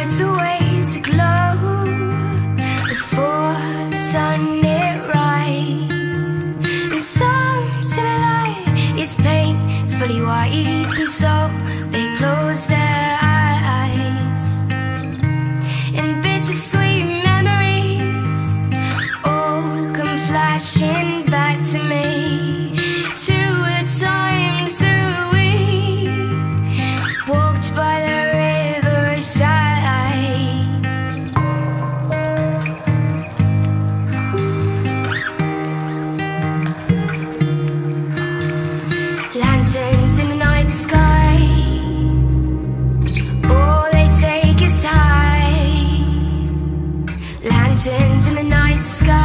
there's a ways to glow before sun sunrise. And some say the light is painfully white, and so they close their eyes. And bittersweet memories all come flashing back to me. Sky